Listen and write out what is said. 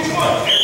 Which one?